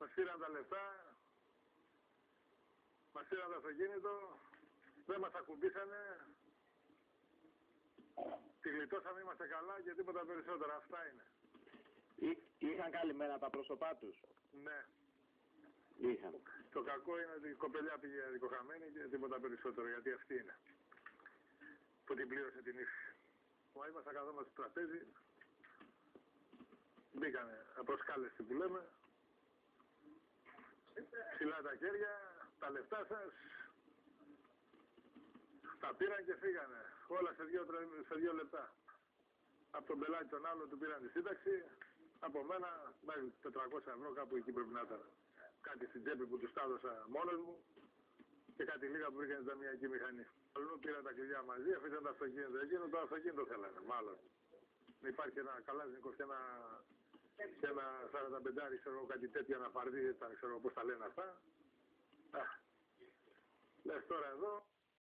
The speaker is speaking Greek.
Μας πήραν τα λεφτά, μας πήραν το αυτοκίνητο, δεν μας ακουμπήσανε, τη γλιτώσαμε, είμαστε καλά και τίποτα περισσότερα. Αυτά είναι. Εί- Είχαν καλυμμένα τα πρόσωπά τους; Ναι. Είχαν. Το κακό είναι ότι η κοπελιά πήγε δικοχαμένη και τίποτα περισσότερο, γιατί αυτή είναι. Που την πλήρωσε την ύφη. Μα ήμασταν καθόμαστε στο τραπέζι, μπήκανε απροσκάλεστη που λέμε, ψηλά τα χέρια, τα λεφτά σας, τα πήραν και φύγανε. Όλα σε δύο, τρε- σε δύο λεπτά. Από τον πελάτη τον άλλο του πήραν τη σύνταξη, από μένα μέχρι 400 ευρώ κάπου εκεί πρέπει να ήταν. Κάτι στην τσέπη που τους τα έδωσα μόνος μου και κάτι λίγα που βρήκαν στην ταμιακή μηχανή. Αλλού πήραν τα κλειδιά μαζί, αφήσαν το αυτοκίνητο εκείνο, το αυτοκίνητο θέλανε, μάλλον. Υπάρχει ένα καλάζνικο και ένα, και ένα 45 ξέρω εγώ, κάτι τέτοιο, ένα φαρδί, δεν ξέρω πώς τα λένε αυτά. Ah, la